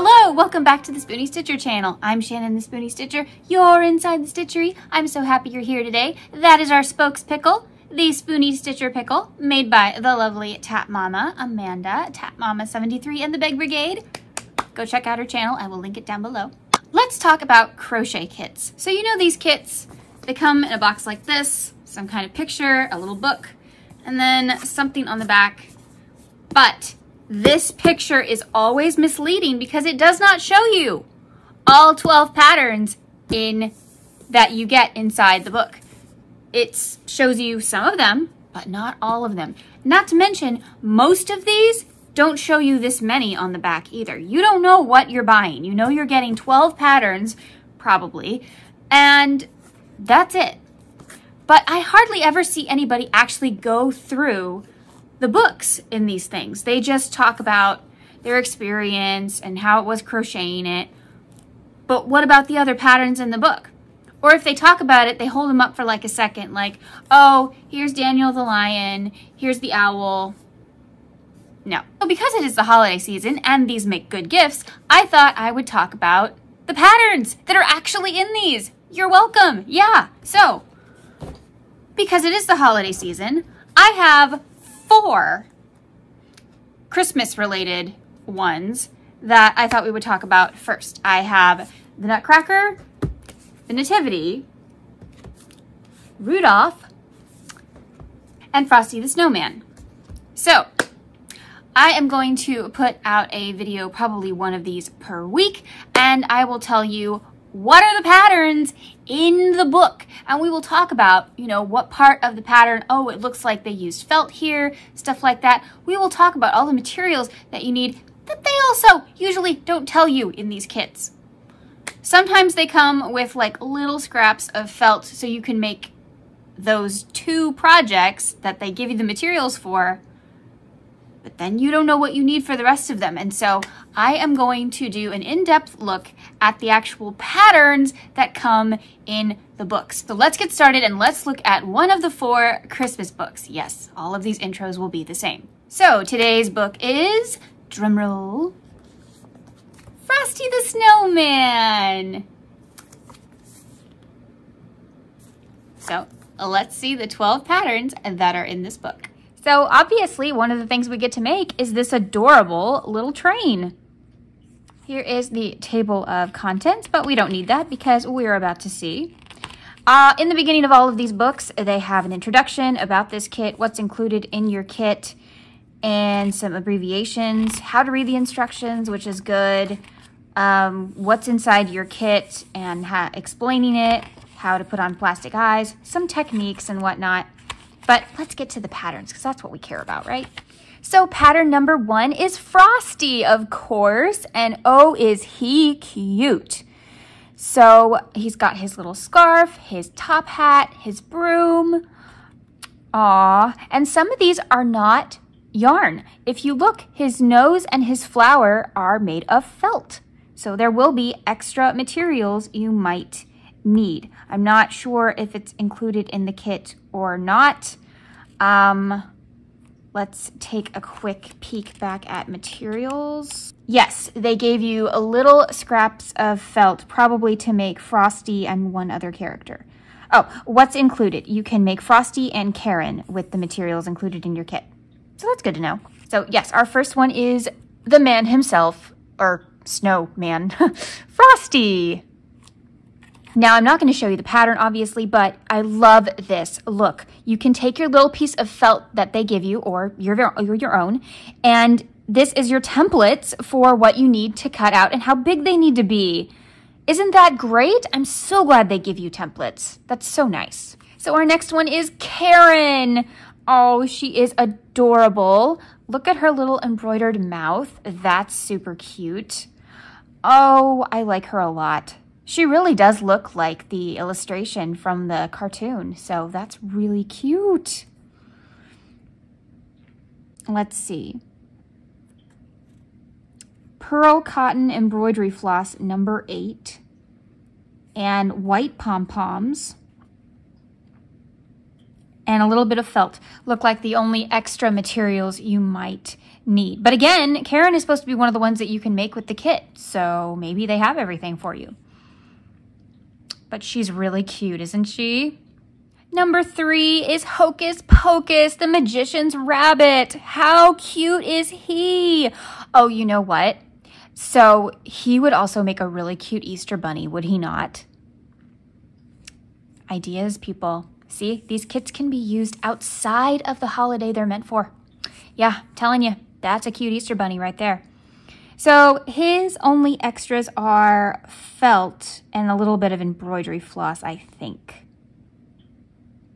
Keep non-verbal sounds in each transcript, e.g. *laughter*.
Hello, welcome back to the Spoonie Stitcher channel. I'm Shannon the Spoonie Stitcher. You're inside the Stitchery. I'm so happy you're here today. That is our spokes pickle, the Spoonie Stitcher pickle, made by the lovely Tap Mama, Amanda, Tap Mama 73 and the Beg Brigade. Go check out her channel. I will link it down below. Let's talk about crochet kits. So you know these kits, they come in a box like this, some kind of picture, a little book, and then something on the back. But this picture is always misleading because it does not show you all 12 patterns in that you get inside the book. It shows you some of them, but not all of them. Not to mention, most of these don't show you this many on the back either. You don't know what you're buying. You know you're getting 12 patterns, probably, and that's it. But I hardly ever see anybody actually go through the books in these things. They just talk about their experience and how it was crocheting it. But what about the other patterns in the book? Or if they talk about it, they hold them up for like a second, like, oh, here's Daniel the lion, here's the owl. No. So because it is the holiday season and these make good gifts, I thought I would talk about the patterns that are actually in these. You're welcome. Yeah. So, because it is the holiday season, I have four Christmas related ones that I thought we would talk about first. I have the Nutcracker, the Nativity, Rudolph, and Frosty the Snowman. So, I am going to put out a video, probably one of these per week, and I will tell you what are the patterns in the book? And we will talk about, you know, what part of the pattern, oh, it looks like they used felt here, stuff like that. We will talk about all the materials that you need that they also usually don't tell you in these kits. Sometimes they come with like little scraps of felt so you can make those two projects that they give you the materials for but then you don't know what you need for the rest of them. And so I am going to do an in-depth look at the actual patterns that come in the books. So let's get started and let's look at one of the four Christmas books. Yes, all of these intros will be the same. So today's book is, drumroll, Frosty the Snowman. So let's see the 12 patterns that are in this book. So obviously one of the things we get to make is this adorable little train. Here is the table of contents, but we don't need that because we're about to see. Uh, in the beginning of all of these books, they have an introduction about this kit, what's included in your kit, and some abbreviations, how to read the instructions, which is good, um, what's inside your kit and explaining it, how to put on plastic eyes, some techniques and whatnot. But let's get to the patterns because that's what we care about, right? So pattern number one is Frosty, of course. And oh, is he cute. So he's got his little scarf, his top hat, his broom. Aw, and some of these are not yarn. If you look, his nose and his flower are made of felt. So there will be extra materials you might need. I'm not sure if it's included in the kit or not. Um, let's take a quick peek back at materials. Yes, they gave you a little scraps of felt, probably to make Frosty and one other character. Oh, what's included? You can make Frosty and Karen with the materials included in your kit. So that's good to know. So yes, our first one is the man himself, or snowman, *laughs* Frosty. Now, I'm not going to show you the pattern, obviously, but I love this. Look, you can take your little piece of felt that they give you, or your, your own, and this is your templates for what you need to cut out and how big they need to be. Isn't that great? I'm so glad they give you templates. That's so nice. So our next one is Karen. Oh, she is adorable. Look at her little embroidered mouth. That's super cute. Oh, I like her a lot. She really does look like the illustration from the cartoon, so that's really cute. Let's see. Pearl Cotton Embroidery Floss number 8 and white pom-poms and a little bit of felt look like the only extra materials you might need. But again, Karen is supposed to be one of the ones that you can make with the kit, so maybe they have everything for you. But she's really cute, isn't she? Number three is Hocus Pocus, the magician's rabbit. How cute is he? Oh, you know what? So he would also make a really cute Easter bunny, would he not? Ideas, people. See, these kits can be used outside of the holiday they're meant for. Yeah, telling you, that's a cute Easter bunny right there. So his only extras are felt and a little bit of embroidery floss, I think.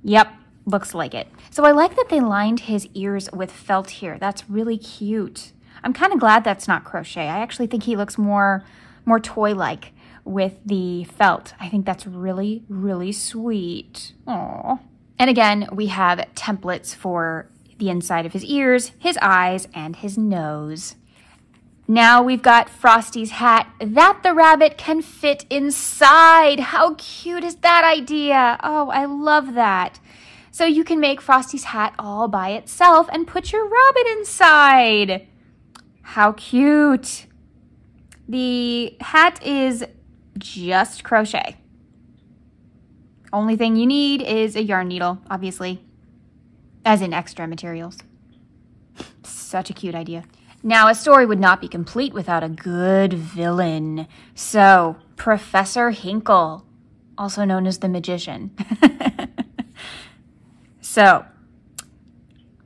Yep, looks like it. So I like that they lined his ears with felt here. That's really cute. I'm kind of glad that's not crochet. I actually think he looks more, more toy-like with the felt. I think that's really, really sweet. Aww. And again, we have templates for the inside of his ears, his eyes, and his nose. Now we've got Frosty's hat that the rabbit can fit inside. How cute is that idea? Oh, I love that. So you can make Frosty's hat all by itself and put your rabbit inside. How cute. The hat is just crochet. Only thing you need is a yarn needle, obviously, as in extra materials. *laughs* Such a cute idea. Now, a story would not be complete without a good villain. So, Professor Hinkle, also known as the Magician. *laughs* so,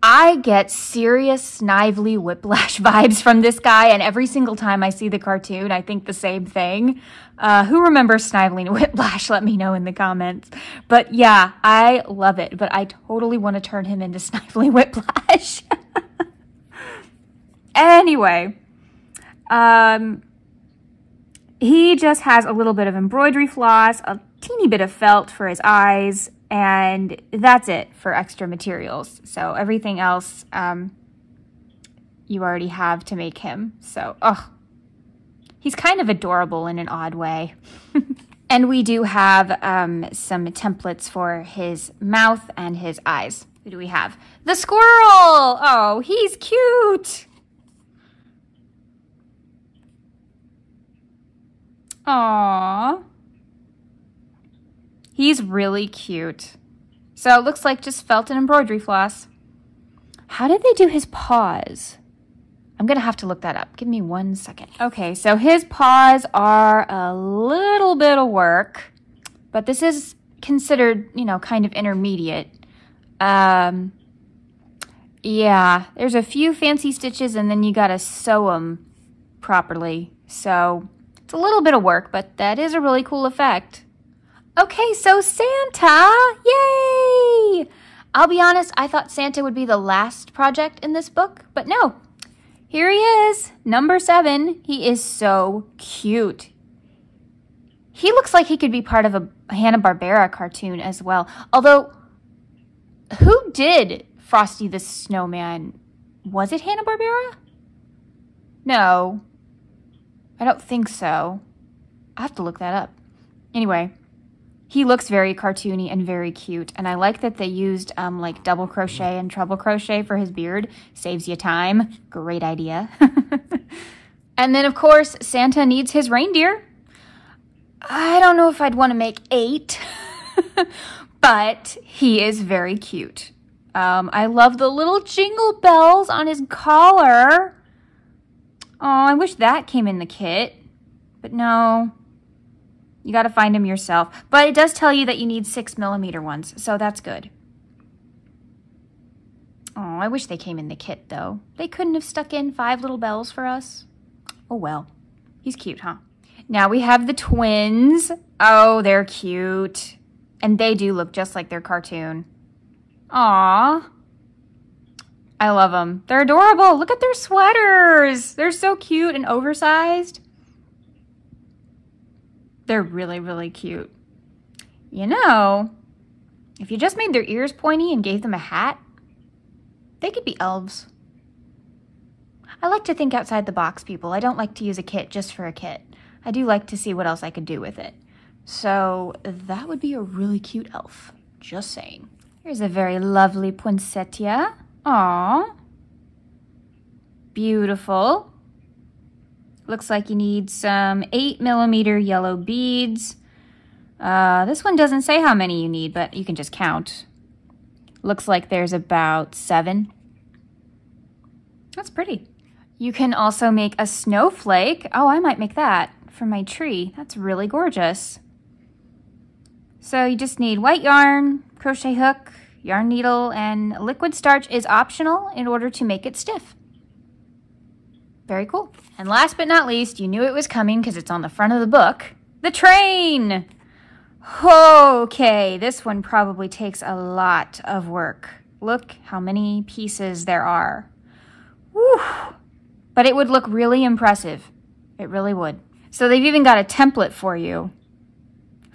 I get serious Snively Whiplash *laughs* vibes from this guy, and every single time I see the cartoon, I think the same thing. Uh, who remembers Snively *laughs* Whiplash? Let me know in the comments. But yeah, I love it, but I totally want to turn him into Snively Whiplash. Anyway, um, he just has a little bit of embroidery floss, a teeny bit of felt for his eyes, and that's it for extra materials. So everything else um, you already have to make him. So, oh, he's kind of adorable in an odd way. *laughs* and we do have um, some templates for his mouth and his eyes. Who do we have? The squirrel! Oh, he's cute! Aww. He's really cute. So it looks like just felt and embroidery floss. How did they do his paws? I'm going to have to look that up. Give me one second. Okay, so his paws are a little bit of work, but this is considered, you know, kind of intermediate. Um, yeah, there's a few fancy stitches and then you got to sew them properly. So it's a little bit of work, but that is a really cool effect. Okay, so Santa! Yay! I'll be honest, I thought Santa would be the last project in this book, but no. Here he is, number seven. He is so cute. He looks like he could be part of a Hanna-Barbera cartoon as well. Although, who did Frosty the Snowman? Was it Hanna-Barbera? No. I don't think so. I have to look that up. Anyway, he looks very cartoony and very cute. And I like that they used um, like double crochet and treble crochet for his beard. Saves you time. Great idea. *laughs* and then, of course, Santa needs his reindeer. I don't know if I'd want to make eight, *laughs* but he is very cute. Um, I love the little jingle bells on his collar. Oh, I wish that came in the kit. But no, you got to find them yourself. But it does tell you that you need six millimeter ones, so that's good. Oh, I wish they came in the kit, though. They couldn't have stuck in five little bells for us. Oh, well. He's cute, huh? Now we have the twins. Oh, they're cute. And they do look just like their cartoon. Aww. I love them. They're adorable. Look at their sweaters. They're so cute and oversized. They're really, really cute. You know, if you just made their ears pointy and gave them a hat, they could be elves. I like to think outside the box, people. I don't like to use a kit just for a kit. I do like to see what else I could do with it. So that would be a really cute elf. Just saying. Here's a very lovely poinsettia. Aww. Beautiful. Looks like you need some 8 millimeter yellow beads. Uh, this one doesn't say how many you need, but you can just count. Looks like there's about seven. That's pretty. You can also make a snowflake. Oh, I might make that for my tree. That's really gorgeous. So you just need white yarn, crochet hook, yarn needle, and liquid starch is optional in order to make it stiff. Very cool. And last but not least, you knew it was coming because it's on the front of the book, the train. Okay, this one probably takes a lot of work. Look how many pieces there are. Whew. But it would look really impressive. It really would. So they've even got a template for you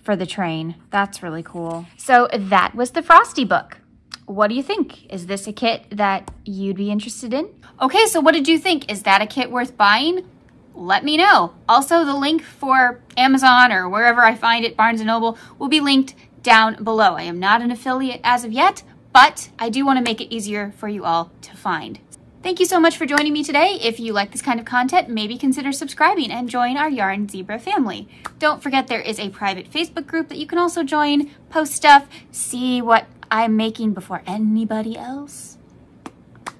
for the train. That's really cool. So that was the Frosty book. What do you think? Is this a kit that you'd be interested in? Okay, so what did you think? Is that a kit worth buying? let me know. Also, the link for Amazon or wherever I find it, Barnes & Noble, will be linked down below. I am not an affiliate as of yet, but I do want to make it easier for you all to find. Thank you so much for joining me today. If you like this kind of content, maybe consider subscribing and join our Yarn Zebra family. Don't forget there is a private Facebook group that you can also join, post stuff, see what I'm making before anybody else.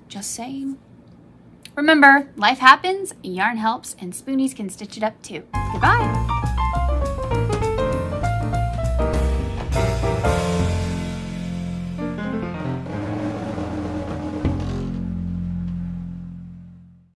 Just saying. Remember, life happens, yarn helps, and spoonies can stitch it up too. Goodbye!